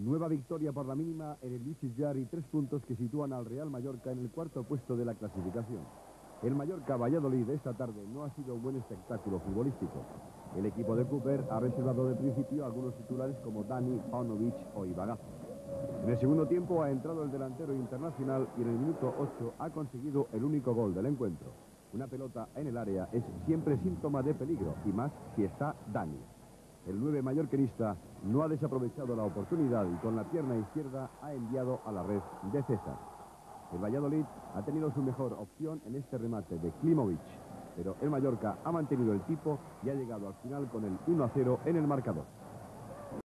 Nueva victoria por la mínima en el Luis y tres puntos que sitúan al Real Mallorca en el cuarto puesto de la clasificación. El Mallorca Valladolid esta tarde no ha sido un buen espectáculo futbolístico. El equipo de Cooper ha reservado de principio algunos titulares como Dani, Paunovic o Ibagazo. En el segundo tiempo ha entrado el delantero internacional y en el minuto 8 ha conseguido el único gol del encuentro. Una pelota en el área es siempre síntoma de peligro y más si está Dani. El 9 mallorquinista no ha desaprovechado la oportunidad y con la pierna izquierda ha enviado a la red de César. El Valladolid ha tenido su mejor opción en este remate de Klimovic, pero el Mallorca ha mantenido el tipo y ha llegado al final con el 1 a 0 en el marcador.